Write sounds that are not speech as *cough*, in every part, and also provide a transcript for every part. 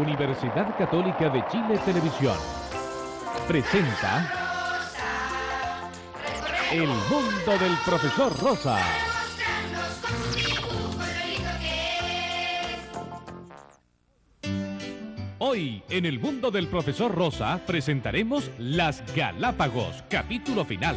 Universidad Católica de Chile Televisión presenta El mundo del profesor Rosa. Hoy, en el mundo del profesor Rosa, presentaremos Las Galápagos, capítulo final.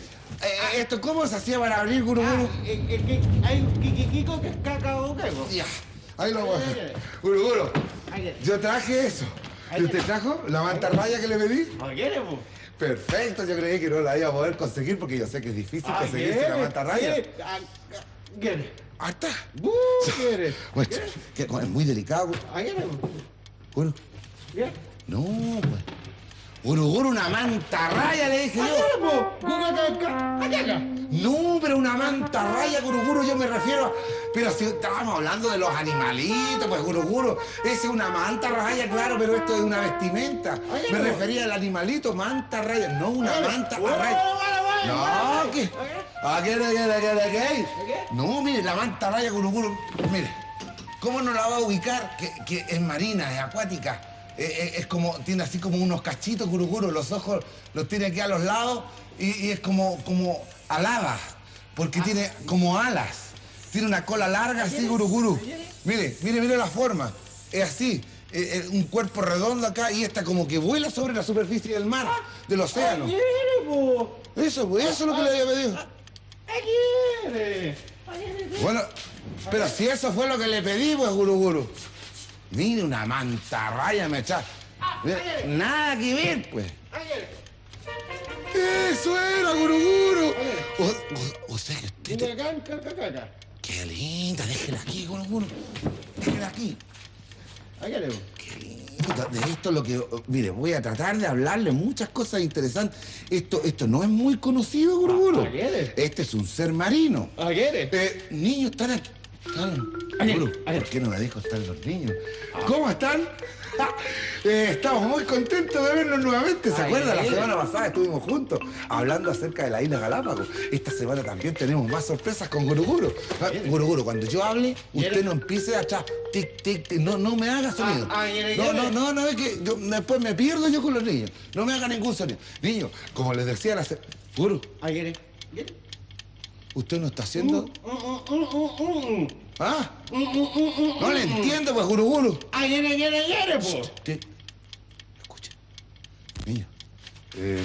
Eh, ¿Esto cómo se hacía para abrir, guru, guru? Hay un kikikiko que cacao quebo. Ya, ahí lo voy a hacer. Ayer. Guru, guru. Yo traje eso. ¿Y usted trajo la manta raya que le pedí? Po. Perfecto, yo creí que no la iba a poder conseguir porque yo sé que es difícil conseguirse la manta raya. Ayer. Ah, está. *laughs* Que- es muy delicado, guru. Po. guru. Ayer. No, pues. Guru, guru, una manta raya, le dije yo. No, pero una manta raya, guruguru, yo me refiero a... Pero si estábamos hablando de los animalitos, pues guruguru, esa es una manta raya, claro, pero esto es una vestimenta. Me refería al animalito, manta raya, no una Ay, manta bueno, raya. bueno, bueno, No. ¿qué? ¿A qué, a qué, a qué, a qué? qué? No, mire, la manta raya, guruguru, mire, ¿cómo no la va a ubicar? Que, que es marina, es acuática. Eh, eh, es como, tiene así como unos cachitos, guruguru, los ojos los tiene aquí a los lados y, y es como, como alada, porque Ah. tiene como alas. Tiene una cola larga así, guruguru. Mire, mire, mire la forma. Es así, eh, eh, un cuerpo redondo acá y esta como que vuela sobre la superficie del mar, del océano. Ayer, po. Eso, eso es lo que le había pedido. Ayer. Bueno, pero si eso fue lo que le pedí, pues, Guru Guru. Mire, una manta raya me echa. Mira, Nada que ver, pues. Eso era, Guru Guru. O, o- o sea que usted... te-. Qué linda, déjela aquí, Guru Guru. Déjela aquí. Qué linda. De esto lo que... Mire, voy a tratar de hablarle muchas cosas interesantes. Esto, esto no es muy conocido, Guru Guru. Ah. Este es un ser marino. Ayer. Eh, niños, están ayer. ¿Por qué no me dijo están los niños? ¿Cómo están? *laughs* Eh, estamos muy contentos de verlos nuevamente. ¿Se acuerdan? La semana pasada estuvimos juntos hablando acerca de la isla Galápagos. Esta semana también tenemos más sorpresas con Guruguru. Ah, Guruguru, cuando yo hable, usted no empiece atrás. Tic, tic, tic. No, no me haga sonido. Ah, no, no, no, no, es que yo- después me pierdo yo con los niños. No me haga ningún sonido. Niños, como les decía la... se- Guru. Usted no está haciendo... Mm, ¿Ah? No le entiendo, pues, Guru Guru. Ayer, ayer, ayer, po. Usted- Escuche. Niño. Eh,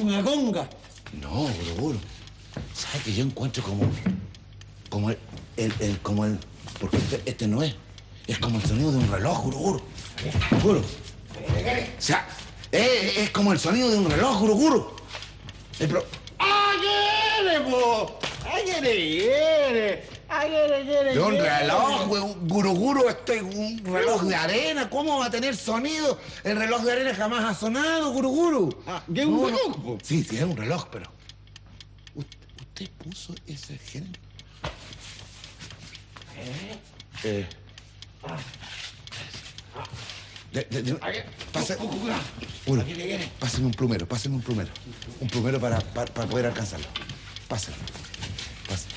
Una conga. no, Guru Guru. ¿Sabe que yo encuentro como... Como el... el- el- como el... Porque este, este no es. Es como el sonido de un reloj, Guru Guru. Guru. O sea, es, es como el sonido de un reloj, Guru Guru. El pro- Ayer, po. Ayer, ayer, De un reloj, guruguru, este un reloj de arena. ¿Cómo va a tener sonido? El reloj de arena jamás ha sonado, guruguru. Ah, ¿y es un reloj, po? Sí, sí, es un reloj, pero. ¿Usted, usted puso ese género? Eh. De, de, ayer. páseme un plumero, páseme un plumero. Un plumero para, para, para poder alcanzarlo. Páselo. Páselo.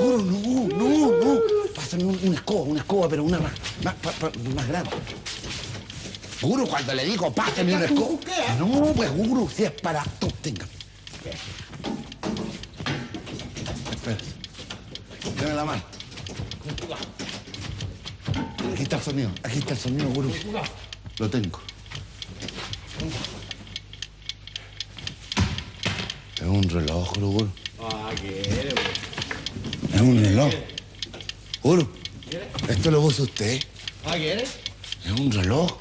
Guru, no, no, no. Pásame un- una escoba, una escoba, pero una más, más, más grande. Guru, cuando le digo pásame una escoba. No, pues Guru, si es para. Tú, tenga. Espera. Dame la mano. Aquí está el sonido, aquí está el sonido, Guru. Lo tengo. Es un reloj, Guru, Guru. Ayer, po. Es un reloj. Guru, esto lo puso usted. Ayer. Es un reloj.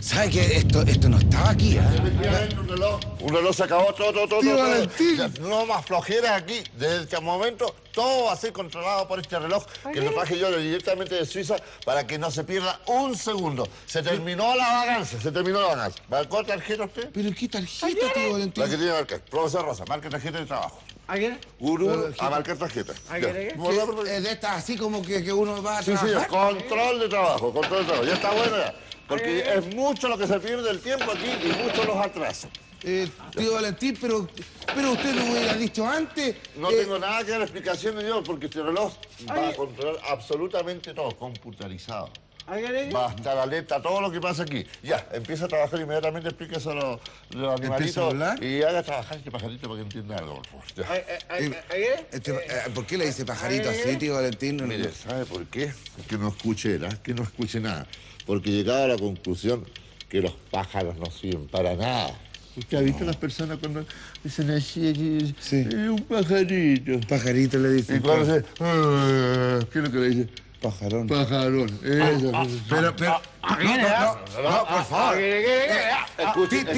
¿Sabe que esto, esto no estaba aquí? ¿eh? Un reloj. Un reloj se acabó todo, todo, todo. Tío todo. Valentín. No más flojeras aquí. Desde este momento todo va a ser controlado por este reloj que lo traje yo directamente de Suiza para que no se pierda un segundo. Se terminó la vagancia, se terminó la vagancia. ¿Marcó tarjeta usted? ¿Pero qué tarjeta, tío Valentín? La que tiene que marcar. Profesor Rosa, marque tarjeta de trabajo. ¿Ayer? Gurú, a marcar tarjeta. ¿A Ya. qué, qué? Bueno, perfecto. ¿Es de estas así como que, que uno va a Sí, sí, trabajar? control de trabajo, control de trabajo. Ya está bueno ya. Porque es mucho lo que se pierde el tiempo aquí y mucho los atrasos. Eh, tío Valentín, pero, pero usted no me hubiera dicho antes. No Eh, tengo nada que dar explicaciones yo, porque este reloj va a controlar absolutamente todo, computarizado. ¿Ayer? Va a estar alerta a todo lo que pasa aquí. Ya, empieza a trabajar inmediatamente, explíquese a los, los animalitos y haga trabajar este pajarito para que entienda algo, por favor. Ya. ¿Ayer? este, eh, ¿Por qué le dice pajarito así, tío Valentín? No, no, Mire, ¿sabe por qué? Que no escuche, ¿verdad? Que no escuche nada. Porque llegaba a la conclusión que los pájaros no sirven para nada. ¿Usted ha visto las personas cuando dicen así, Sí. "Eh, un pajarito? Pajarito le dice. Y cuando se... "Ah", ¿Qué es lo que le dice? Pajarón. Pajarón. Eso. Pero, pero. No, no, por favor. Escuche, Tí-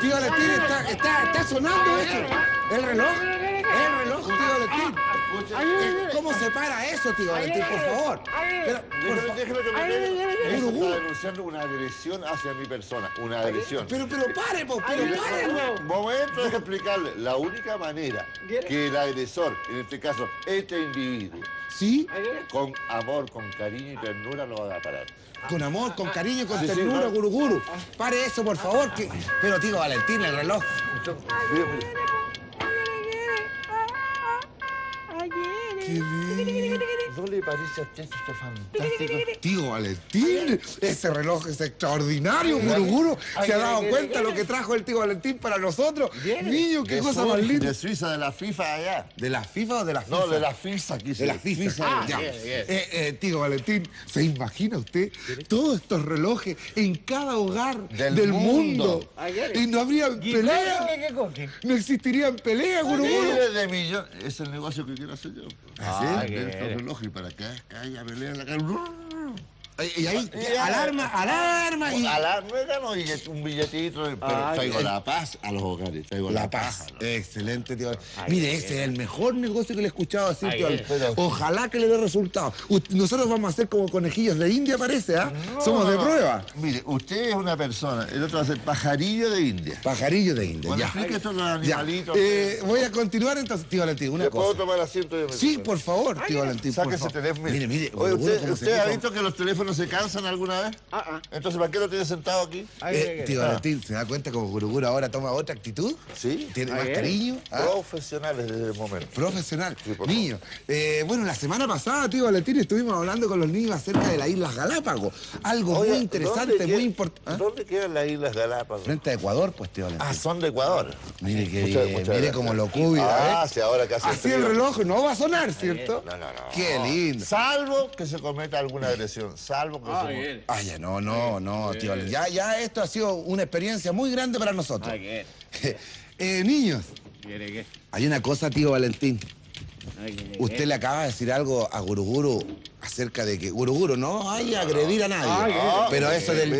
tío, Valentín, está, sonando eso. ¿El reloj? ¿El reloj, tío Valentín? Eh, ¿Cómo se para eso, tío Valentín, por favor? Pero, por Déjeme, que me. Eso está denunciando una agresión hacia mi persona. Una agresión. pero, pero pare, po, pero pare. Momento, deje explicarle. La única manera que el agresor, en este caso este individuo, ¿Sí? con amor, con cariño y ternura lo haga parar. Con amor, con cariño, con Sí, sí, ternura, claro. guru guru. Pare eso, por favor. Que... Pero, tío Valentín, el reloj. Qué bien. ¿No le parece a usted esto fantástico? Tío Valentín, ese reloj es extraordinario, guru guru. ¿Se ha dado cuenta lo que trajo el tío Valentín para nosotros? Niño, qué cosa más linda. De Suiza, de la FIFA allá. ¿De la FIFA o de la FIFA? No, de la FIFA aquí. De la FIFA. ya. Eh, eh, tío Valentín, ¿se imagina usted todos estos relojes en cada hogar del, mundo? Y no habría pelea. No existirían peleas, guru guru. Miles de millones. Es el negocio que quiero hacer yo. ¿Ah, Hacer de estos relojes para calle. Y ahí, alarma, alarma. Y... A la nueva no, y un billetito, pero traigo la paz a los hogares. Traigo la, La paz. Excelente, tío. Mire, ese es el mejor negocio que le he escuchado Ay, tío. eh, pero- Ojalá que le dé resultado. Nosotros vamos a ser como conejillos de India, parece, ¿ah? Somos de prueba. Mire, usted es una persona, el otro va a ser pajarillo de India. Pajarillo de India, Bueno, ya. explique esto los animalitos. Eh, voy a continuar entonces, tío Valentín, una ¿Le puedo cosa. tomar asiento? Yo me Sí, por favor, tío Valentín, por Sáquese favor. el teléfono. Mire, mire. Oye, ¿usted, ha visto que los teléfonos se cansan alguna vez? Ah, ah. Entonces, ¿para qué lo tiene sentado aquí? Eh, tío Valentín, ¿se da cuenta como Guruguru ahora toma otra actitud? Sí. ¿Tiene más Ay, cariño? ¿Ah? Profesionales desde el momento. Profesional. Sí, Niño, eh, bueno, la semana pasada, tío Valentín, estuvimos hablando con los niños acerca de las Islas Galápagos. Algo Oye, muy interesante, ¿dónde muy importante. ¿Dónde quedan las Islas Galápagos? Frente a Ecuador, pues, tío Valentín. Ah, son de Ecuador. Mire que Muchas- bien, muchas mire cómo lo cuida, Ah, ¿eh? sí, ahora que hace Así el reloj no va a sonar, ¿cierto? No, no, no. Qué lindo. Salvo que se cometa alguna agresión. Salvo que Ah. Ay, ya, no, no, no, tío Valentín. Ya, ya esto ha sido una experiencia muy grande para nosotros. *laughs* Eh, niños, ¿Quiere qué? hay una cosa, tío Valentín. Ay, ¿qué? Usted le acaba de decir algo a Guruguru acerca de que Guruguru no hay agredir a nadie. Ay, pero eso del,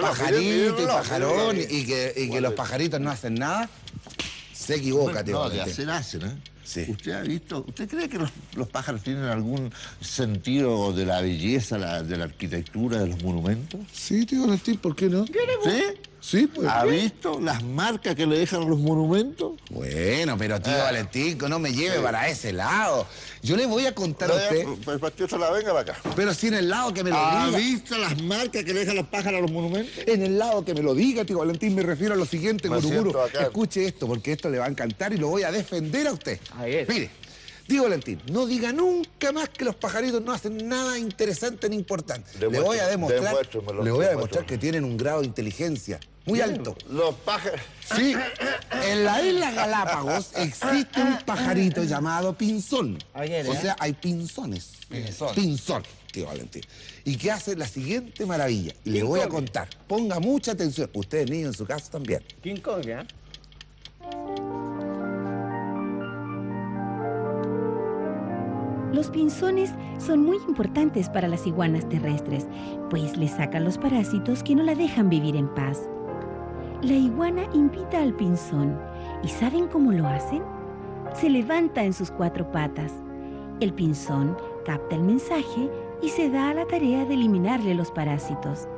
pajarito y pajarón y que, y que los pajaritos no hacen nada, se equivoca, tío. No, Valentín. hacen, ¿eh? Sí. ¿Usted ha visto, usted cree que los, los pájaros tienen algún sentido de la belleza, la- de la arquitectura, de los monumentos? Sí, tío Valentín, ¿por qué no? ¿Sí? Sí, pues. ¿Ha visto las marcas que le dejan a los monumentos? Bueno, pero tío Ah. Valentín, que no me lleve para ese lado. Yo le voy a contar a usted, Pues que la venga para acá. pero sí en el lado que me lo ¿Ha diga. visto las marcas que le dejan los pájaros a los monumentos? En el lado que me lo diga, tío Valentín, me refiero a lo siguiente, Guruguru. Escuche esto, porque esto le va a encantar y lo voy a defender a usted. Ahí es. Mire, tío Valentín, no diga nunca más que los pajaritos no hacen nada interesante ni importante. le voy a demostrar, le voy a demostrar que tienen un grado de inteligencia muy alto. Los pájaros. Sí, en la isla Galápagos existe un pajarito llamado pinzón. O ¿eh? sea, hay pinzones. Pinzón. Pinzón, tío Valentín. Y que hace la siguiente maravilla. Y le voy a contar. Ponga mucha atención. Ustedes, niños, en su casa también. King Kong, ¿eh? Los pinzones son muy importantes para las iguanas terrestres, pues les sacan los parásitos que no la dejan vivir en paz. La iguana invita al pinzón, ¿y saben cómo lo hacen? Se levanta en sus cuatro patas. El pinzón capta el mensaje y se da a la tarea de eliminarle los parásitos.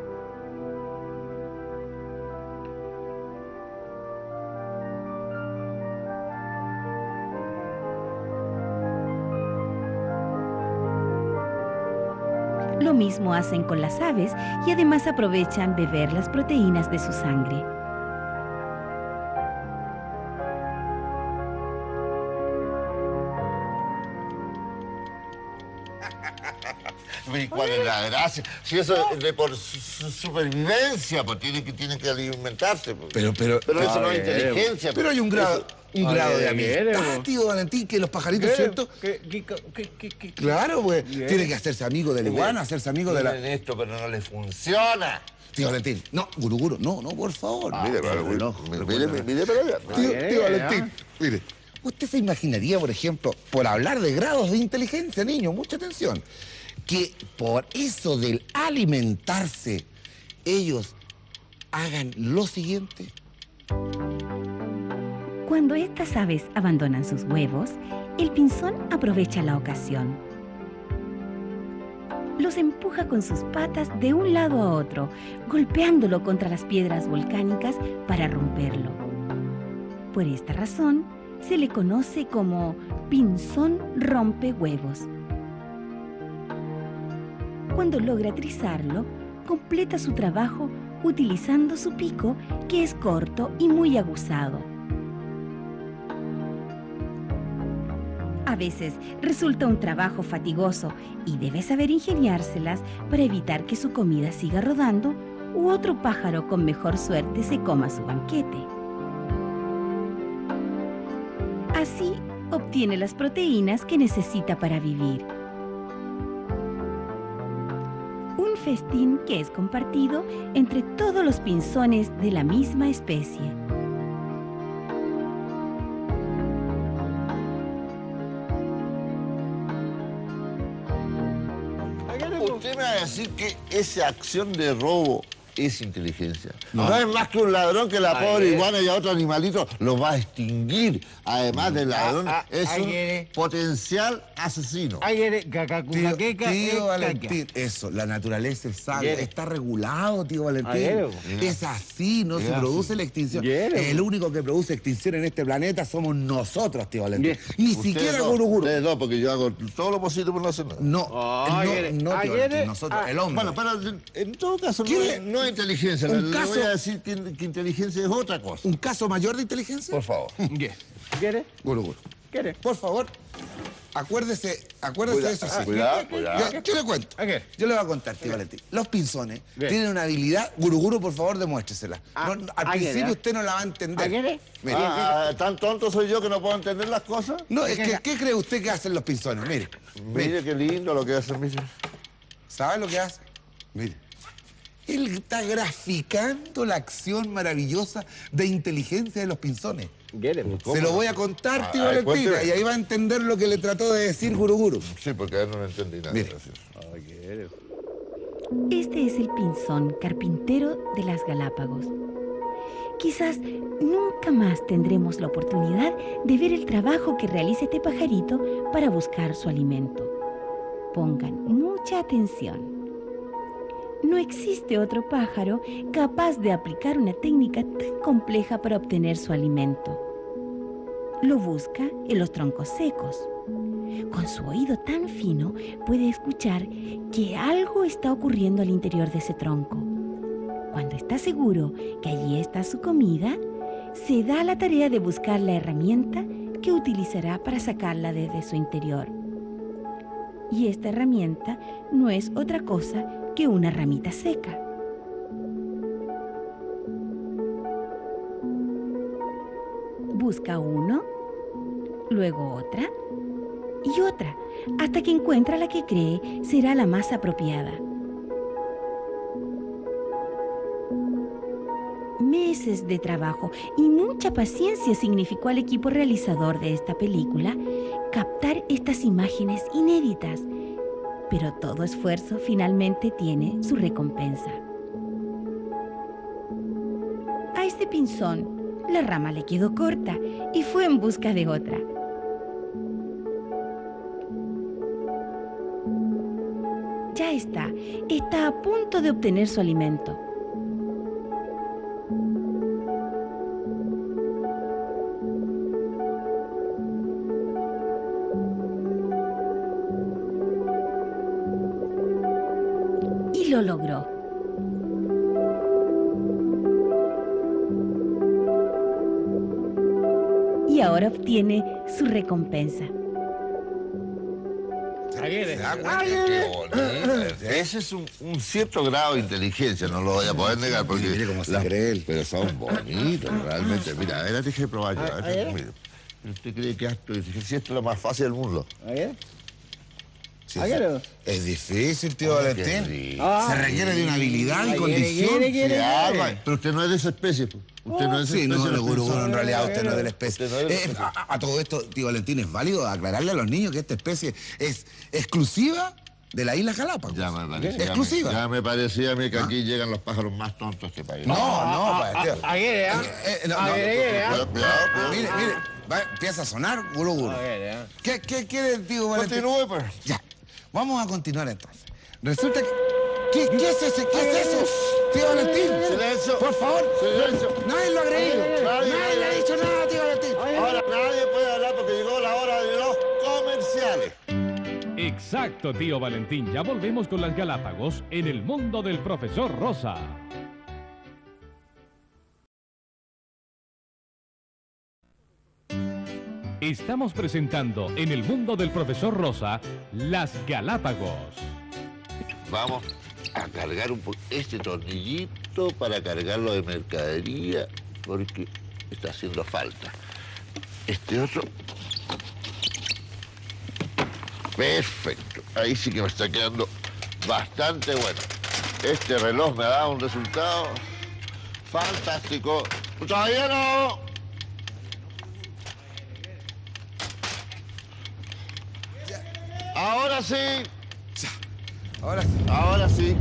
Mismo hacen con las aves y además aprovechan beber las proteínas de su sangre. *laughs* ¿Y cuál es la gracia? Si eso es de por su- su- supervivencia, pues tiene que, tiene que alimentarse. pues. Pero, pero, Pero eso no es inteligencia. pero pues. hay un grado, Eso- un Ay, grado de amistad, vos. tío Valentín, que los pajaritos, ¿cierto? ¿Qué, qué, qué, qué, qué- Claro, pues. Tiene que hacerse amigo de la iguana, hacerse amigo de Tienen la. esto, pero no le funciona. Tío Valentín, no, Guruguru, no, no, por favor. mire, el pero, reloj, mire, mire, mire para allá. Tío, Bien, tío ya. Valentín, mire, usted se imaginaría, por ejemplo, por hablar de grados de inteligencia, niño, mucha atención, que por eso del alimentarse, ellos hagan lo siguiente. Cuando estas aves abandonan sus huevos, el pinzón aprovecha la ocasión. Los empuja con sus patas de un lado a otro, golpeándolo contra las piedras volcánicas para romperlo. Por esta razón, se le conoce como pinzón rompehuevos. Cuando logra trizarlo, completa su trabajo utilizando su pico, que es corto y muy aguzado. A veces resulta un trabajo fatigoso y debe saber ingeniárselas para evitar que su comida siga rodando u otro pájaro con mejor suerte se coma su banquete. Así obtiene las proteínas que necesita para vivir. Un festín que es compartido entre todos los pinzones de la misma especie. Decir que esa acción de robo es inteligencia. No, es más que un ladrón que la pobre iguana y a otro animalito lo va a extinguir. Además del ladrón, ah, es un Aguirre. potencial asesino. Aguirre, Tío, tío Valentín, eso, la naturaleza es sabia, está regulado, tío Valentín. Aguero. Es así, no se Es produce la extinción. El único que produce extinción en este planeta somos nosotros, tío Valentín. Ni Ustedes siquiera no, Guruguru. Ustedes no, porque yo hago todo lo posible por no hacer nada. No, Ah, no, no, tío Valentín, nosotros, ah, el hombre. Bueno, pero en todo caso no, ¿Quiere es- no es inteligencia. un Le, le caso- voy a decir que, que inteligencia es otra cosa. ¿Un caso mayor de inteligencia? Por favor. *laughs* ¿Qué? ¿Quiere? Guruguru. ¿Quiere? Por favor, acuérdese, acuérdese Cuida- de eso. ah, sí. cuidado, Yo- cuidado. Yo, le cuento. ¿A qué? Yo le voy a contar, tío Valentín. Los pinzones tienen una habilidad. Guruguru, por favor, demuéstresela. Ah, No, al ¿a qué, principio usted no la va a entender. ¿A qué? Mire. Ah, ¿Tan tonto soy yo que no puedo entender las cosas? No, es que, ¿qué cree usted que hacen los pinzones? Mire, mire, Mire qué lindo lo que hacen, mire. ¿sabe lo que hace? Mire. Él está graficando la acción maravillosa de inteligencia de los pinzones. Se lo voy a contar, tío Ah, ay, Valentina, cuénteme. y ahí va a entender lo que le trató de decir Guruguru. Sí, porque a él no le entendí nada. Este es el pinzón carpintero de las Galápagos. Quizás nunca más tendremos la oportunidad de ver el trabajo que realiza este pajarito para buscar su alimento. Pongan mucha atención. No existe otro pájaro capaz de aplicar una técnica tan compleja para obtener su alimento. Lo busca en los troncos secos. Con su oído tan fino puede escuchar que algo está ocurriendo al interior de ese tronco. Cuando está seguro que allí está su comida, se da la tarea de buscar la herramienta que utilizará para sacarla desde su interior. Y esta herramienta no es otra cosa que una ramita seca. Busca uno, luego otra y otra, hasta que encuentra la que cree será la más apropiada. Meses de trabajo y mucha paciencia significó al equipo realizador de esta película captar estas imágenes inéditas, pero todo esfuerzo finalmente tiene su recompensa. A este pinzón la rama le quedó corta y fue en busca de otra. Ya está, está a punto de obtener su alimento. Lo logró. Y ahora obtiene su recompensa. Bonito. Ese es un, un cierto grado de inteligencia, no lo voy a poder negar porque Mire cómo se las- cree él. pero son bonitos realmente. Mira, a ver, deje de probar yo. a ver. ¿Usted cree que esto, si esto es lo más fácil del mundo? Sí, Aguirre. Sí. Es difícil, tío Valentín. Ah. Se requiere de una habilidad y condición. Sí, Aguirre. Alba. Pero usted no es de esa especie. pues. Usted no es de Sí, esa no, no, gurú, gurú, en realidad usted no es de la especie. no es de la Eh, a, a todo esto, tío Valentín, es válido aclararle a los niños que esta especie es exclusiva de la isla Galápagos. Ya me parecía. Exclusiva. Ya me parecía a mí que aquí llegan los pájaros más tontos de este país. No, no, pues, tío. Aguirre, ¿ah? Eh, eh, ¿ah? Cuidado, cuidado, cuidado. Mire, mire, va, empieza a sonar gurú, gurú. ¿ah? ¿Qué, qué quiere tío Valentín? Continúe, pues. Ya, vamos a continuar entonces. Resulta que... ¿Qué, qué es ese? ¿Qué es eso? Tío Valentín. Silencio. Por favor. Silencio. Nadie lo ha agredido. Nadie, Nadie, nadie. le ha dicho nada, tío Valentín. Ahora nadie puede hablar porque llegó la hora de los comerciales. Exacto, tío Valentín. Ya volvemos con las Galápagos en el mundo del profesor Rosa. Estamos presentando en el mundo del profesor Rosa las Galápagos. Vamos a cargar un po- este tornillito para cargarlo de mercadería porque está haciendo falta. Este otro. Perfecto. Ahí sí que me está quedando bastante bueno. Este reloj me ha dado un resultado fantástico. Todavía no. Ahora sí. Ahora sí. Ahora sí.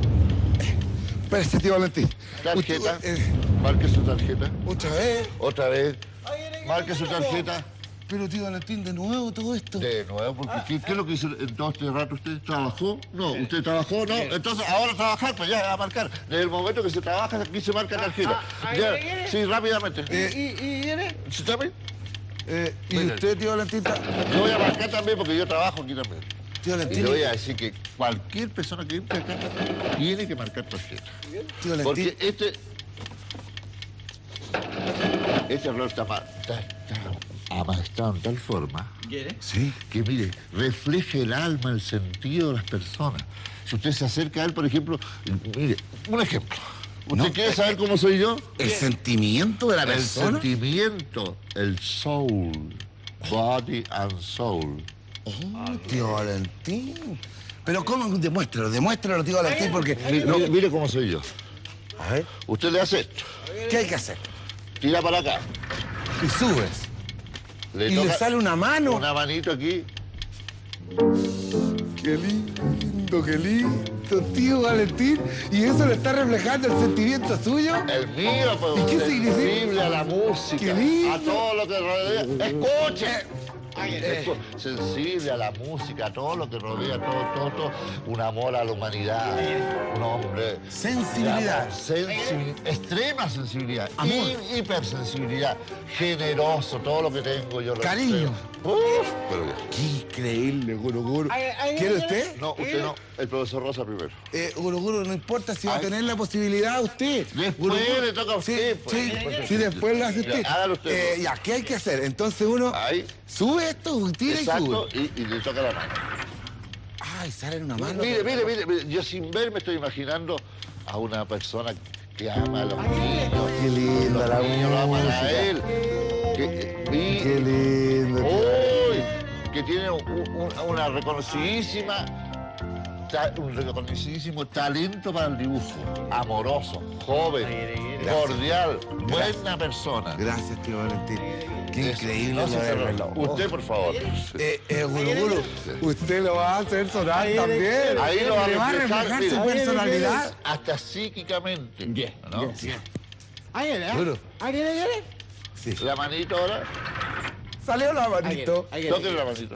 Espérese, tío Valentín. Tarjeta. Usted, eh, Marque su tarjeta. otra vez. Otra vez. Marque su tarjeta. Pero, tío Valentín, de nuevo todo esto. De nuevo, porque ¿qué, qué es lo que hizo en todo este rato usted? ¿Trabajó? No, usted trabajó, no. Entonces, ahora trabajar, pues ya, a marcar. Desde el momento que se trabaja, aquí se marca tarjeta. ah, Ya, sí, rápidamente. ¿Y, y viene? ¿Sí también? Eh, ¿Y usted, tío Valentín? Yo voy a marcar también porque yo trabajo aquí también. Tío Y le voy a decir que cualquier persona que entre acá tiene que marcar tarjeta. Tío. Porque este. Este reloj está, ma- está, en tal forma ¿Viene? Sí. que, mire, refleja el alma, el sentido de las personas. Si usted se acerca a él, por ejemplo, mire, un ejemplo. ¿Usted No, quiere eh, saber cómo soy yo? El sentimiento de la El persona. sentimiento, el soul, body and soul. Oh, tío Valentín. Pero ¿cómo? Demuéstralo, demuéstralo, tío Valentín, porque... Mire, no- mire- cómo soy yo. A ver, Usted le hace esto, ¿qué hay que hacer? tira para acá. Y subes. Le y le sale una mano. una manito aquí. Qué lindo, qué lindo, tío Valentín. ¿Y eso le está reflejando el sentimiento suyo? El mío, pues, ¿Y qué significa? sensible a la música, Qué lindo. a todo lo que rodea. ¡Escuche! Escu- sensible a la música, a todo lo que rodea, todo, todo, todo. Un amor a la humanidad. Un hombre. Sensibilidad. Sensi- extrema sensibilidad. Amor. hi- hipersensibilidad. Generoso, todo lo que tengo yo lo Cariño. Uf, pero ya. Qué increíble, Guru Guru. Ay, ay, ¿Quiere usted? No, usted no. El profesor Rosa primero. Eh, Guru Guru, no importa si va a tener la posibilidad usted. Después Guru Guru. le toca a usted, Sí, pues. sí, Después- sí, después lo hace Ya, usted. hágalo usted, Eh, ya, ¿qué hay que hacer? Entonces uno Ahí. sube esto, tira Exacto, y sube. y, y le toca la mano. Ay, sale en una mano. Mire, mire, mire, mire, yo sin ver me estoy imaginando a una persona que ama a los niños. Qué linda la Los niños lo aman a música. él. Que, y- Qué lindo. ¡Uy! que tiene un- un- una reconocidísima ta- un reconocidísimo talento para el dibujo. Amoroso, joven, cordial, buena persona. Gracias, tío Valentín. Qué Eso, increíble no lo reloj. Usted, por favor. Eh, eh, Guru Guru, usted lo va a hacer sonar también. Ahí lo va a Le va a reflejar, reflejar su personalidad. Hasta psíquicamente. Bien, ¿no? ¿eh? Ahí viene, ahí viene. sí. La manito ahora. Salió la Ahí manito. Toque la manito.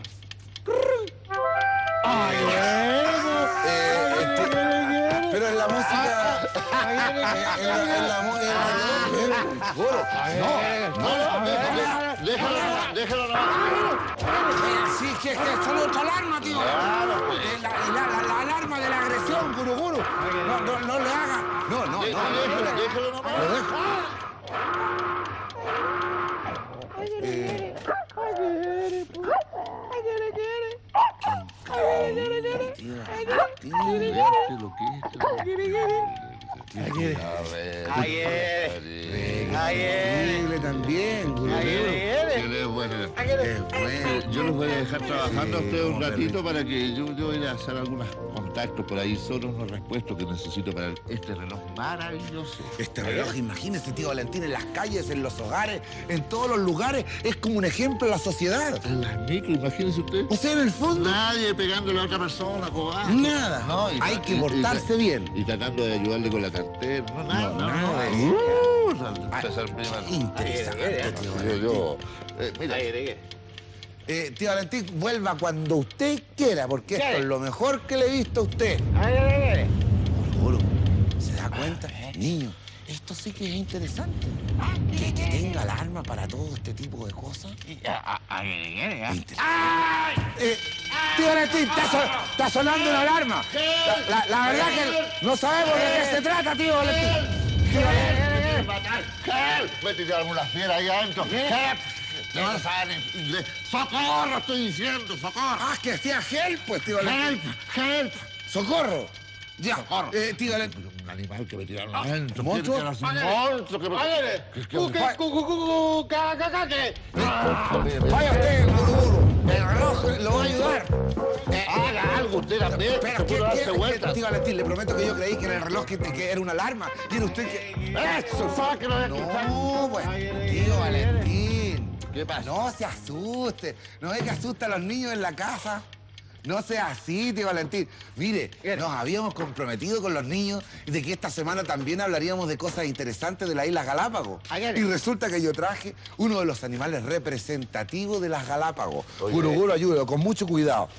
Ay, bueno. Eh, este, pero en la música. En la, música. Guru, no, no, déjalo, déjalo, déjalo. Sí, que es solo otra alarma, tío. Pues. Eh, La, la- la- la alarma de la agresión, Guru Guru. No, no, no le haga. No, no, no. Déjalo, déjalo nomás. Lo dejo. A Ahí viene. Ahí viene. Increíble también, Guru Él es bueno. Es bueno. Yo los voy a dejar trabajando a ustedes un ratito para que yo, yo voy a hacer algunos contactos por ahí, solo unos respuestos que necesito para este reloj maravilloso. Este reloj, imagínese, tío Valentín, en las calles, en los hogares, en todos los lugares, es como un ejemplo a la sociedad. En las micro, imagínese usted. O sea, en el fondo, Nadie pegándole a otra persona, cobarde. nada. No, Hay que portarse bien. Y tratando de ayudarle con la cartera. No, nada, No, no, nada no. Ah, empezar prima. Interesante, tío Yo, yo, eh, mira. Eh, tío Valentín, vuelva cuando usted quiera, porque esto es lo mejor que le he visto a usted. Viene, ahí viene. Seguro. ¿Se da cuenta? Niño, esto sí que es interesante. Que, que tenga alarma para todo este tipo de cosas. Viene, ¿eh? Interesante. Eh, tío Valentín, está, so- está sonando una alarma. La, la- verdad que no sabemos de qué se trata, tío Valentín. Help, métete a alguna fiera ahí adentro. Help. No vas a saber inglés. ¡Socorro! Estoy diciendo, socorro. Ah, que hacía help, pues, tío Valentín. Help, help. ¡Socorro! Ya, Socorro. eh, tío Valentín. Un animal que me tiraron adentro. ¿monstruo? ¿Quién que era un monstruo que me... Que- que- que, ca, que. Vaya usted. El reloj lo va a ayudar. Eh, Haga algo usted también. Espera, se ¿qué, puede qué- darse vueltas. tío Valentín, le prometo que yo creí que era el reloj que, que era una alarma. Usted que... Eso, de aquí. No, pues, tío. Valentín. ¿Qué pasa? No se asuste. No es que asusta a los niños en la casa. No sea así, tío Valentín. Mire, nos habíamos comprometido con los niños de que esta semana también hablaríamos de cosas interesantes de las Islas Galápagos. Ayer. Y resulta que yo traje uno de los animales representativos de las Galápagos. Oye. Guru, guru, ayúdelo, con mucho cuidado.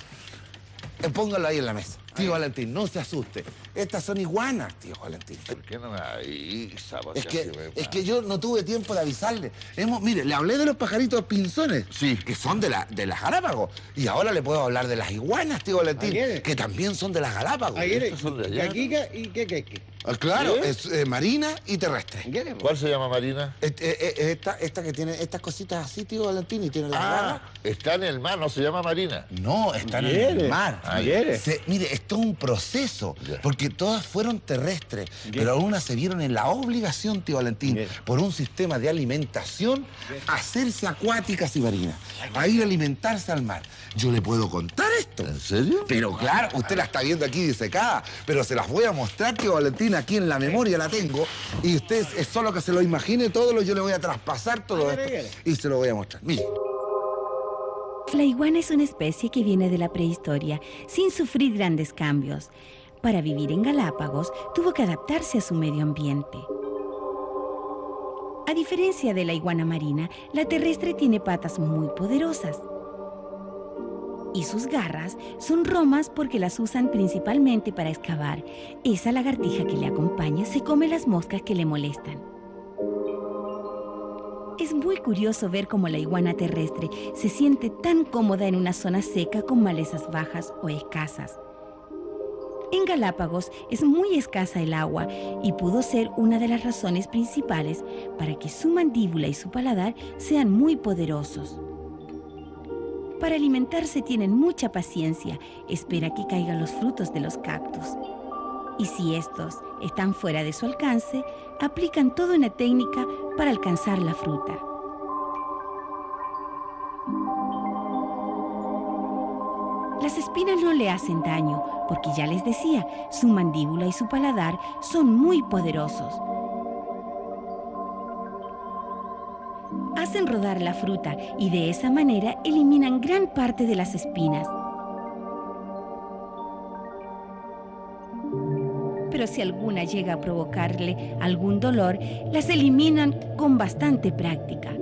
Eh, Póngalo ahí en la mesa. Tío Valentín, no se asuste. Estas son iguanas, tío Valentín. ¿Por qué no me avisa? Es que, es que yo no tuve tiempo de avisarle. Hemos, mire, le hablé de los pajaritos pinzones. Sí. Que son de, la, de las Galápagos. Y ahora le puedo hablar de las iguanas, tío Valentín. Que también son de las Galápagos. Estos son de allá. Aquí, ca- y qué, qué, qué. Ah, claro, ¿Eh? es eh, marina y terrestre. ¿Cuál se llama Marina? Eh, esta, esta que tiene estas cositas así, tío Valentín, y tiene las Ah, está en el mar, no se llama Marina. No, están en el mar. Se- mire, esto es un proceso, porque todas fueron terrestres, pero algunas se vieron en la obligación, tío Valentín, por un sistema de alimentación, a hacerse acuáticas y marinas, a ir a alimentarse al mar. Yo le puedo contar esto. ¿En serio? Pero claro, usted la está viendo aquí disecada, pero se las voy a mostrar, tío Valentín, aquí en la memoria la tengo, y usted es, solo que se lo imagine todo, lo yo le voy a traspasar todo esto y se lo voy a mostrar. Mire. La iguana es una especie que viene de la prehistoria sin sufrir grandes cambios. Para vivir en Galápagos tuvo que adaptarse a su medio ambiente. A diferencia de la iguana marina, la terrestre tiene patas muy poderosas. Y sus garras son romas porque las usan principalmente para excavar. Esa lagartija que le acompaña se come las moscas que le molestan. Es muy curioso ver cómo la iguana terrestre se siente tan cómoda en una zona seca con malezas bajas o escasas. En Galápagos es muy escasa el agua y pudo ser una de las razones principales para que su mandíbula y su paladar sean muy poderosos. Para alimentarse tienen mucha paciencia, espera que caigan los frutos de los cactus. Y si estos están fuera de su alcance, aplican toda una técnica para alcanzar la fruta. Las espinas no le hacen daño, porque ya les decía, su mandíbula y su paladar son muy poderosos. Hacen rodar la fruta y de esa manera eliminan gran parte de las espinas. Pero si alguna llega a provocarle algún dolor, las eliminan con bastante práctica.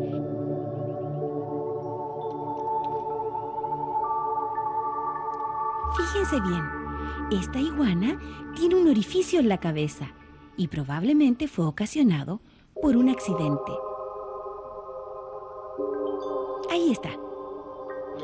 Fíjense bien, esta iguana tiene un orificio en la cabeza y probablemente fue ocasionado por un accidente. Ahí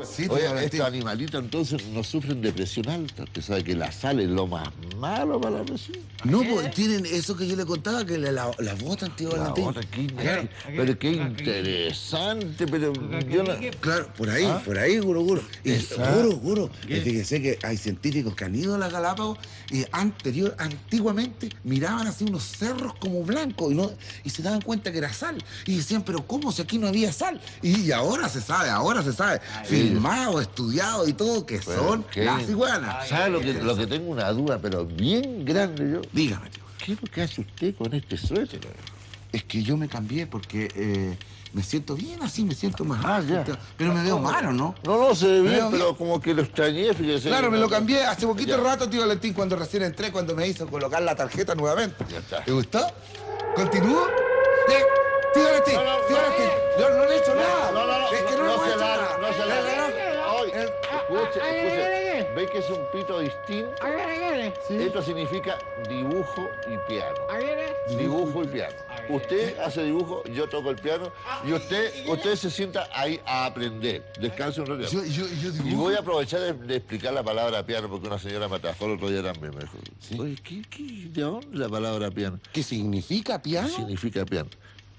Sí, Oye, estos animalitos entonces no sufren depresión alta. Usted sabe que la sal es lo más malo para la presión. No, pues tienen eso que yo le contaba, que la, la, la botan, tío La otra, qué- Claro, pero qué interesante, pero yo no... claro, por ahí, ¿Ah? por ahí, guro, guro. Y guro, guro. Y fíjese que hay científicos que han ido a las Galápagos y anterior, antiguamente miraban así unos cerros como blancos y, no, y se daban cuenta que era sal. Y decían, pero ¿cómo si aquí no había sal? Y, ahora se sabe, ahora se sabe, filmado, estudiado y todo, que Pero son qué- las iguanas. ¿Sabe lo que, lo que tengo una duda, pero bien grande yo? Dígame, tío. ¿Qué es lo que hace usted con este suéter? Es que yo me cambié porque eh, me siento bien así, me siento más Ah, ya. Pero me veo malo, ¿no? No, no, se ve bien, pero como que lo extrañé, fíjese. Claro, me lo cambié hace poquito Ya. rato, tío Valentín, cuando recién entré, cuando me hizo colocar la tarjeta nuevamente. Ya está. ¿Te gustó? ¿Continúo? Eh, No, Valentín, yo no le he hecho nada. No, no, no, Es que no, se nada. no se Ay, el- escuche, escuche. ¿Ve que es un pito distinto? Esto significa dibujo y piano. Dibujo y piano. Usted hace dibujo, yo toco el piano y usted, usted se sienta ahí a aprender. Descanse un rato. Yo, yo, yo Y voy a aprovechar de, de explicar la palabra piano porque una señora me atajó el otro día también. Me dijo, Oye, ¿qué, qué, ¿de dónde la palabra piano? ¿Qué significa piano? Significa piano.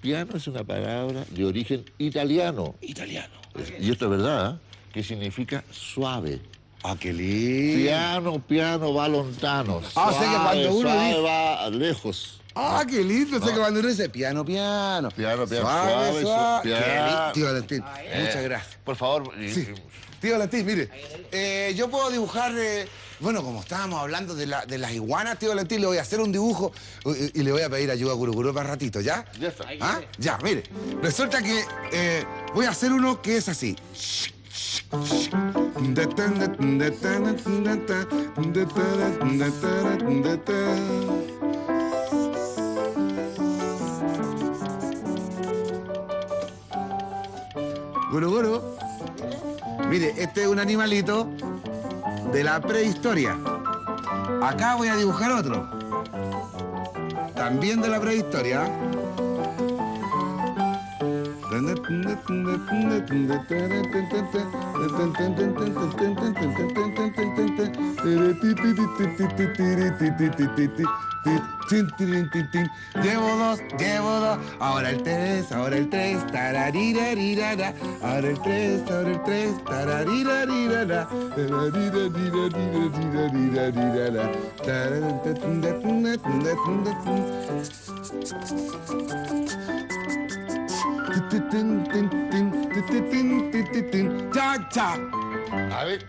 Piano es una palabra de origen italiano. Italiano. Y esto es verdad, ¿eh? que significa suave. Ah, qué lindo. Piano, piano, va lontano. Ah, o sea que Suave, cuando uno suave, dice- va lejos. Ah, qué lindo. O sea que cuando uno dice piano, piano. Piano, piano, Suave, suave, suave. piano. Tío Valentín, Eh, muchas gracias. Por favor, Sí. Tío Valentín, mire, eh, yo puedo dibujar, eh, bueno, como estábamos hablando de, la- de las iguanas, tío Valentín, le voy a hacer un dibujo y, le voy a pedir ayuda a Guruguru para ratito, ¿ya? Ya está. ¿Ah? Ya, mire. Resulta que eh, voy a hacer uno que es así. Guru Guru. Mire, este es un animalito de la prehistoria. Acá voy a dibujar otro. También de la prehistoria. Llevo dos, llevo dos, ahora el tres, ahora el tres, tararirarirara, ahora el tres, ahora el tres, tararirarirara, tararirarirarirarirara, ¡Cha, cha! A ver.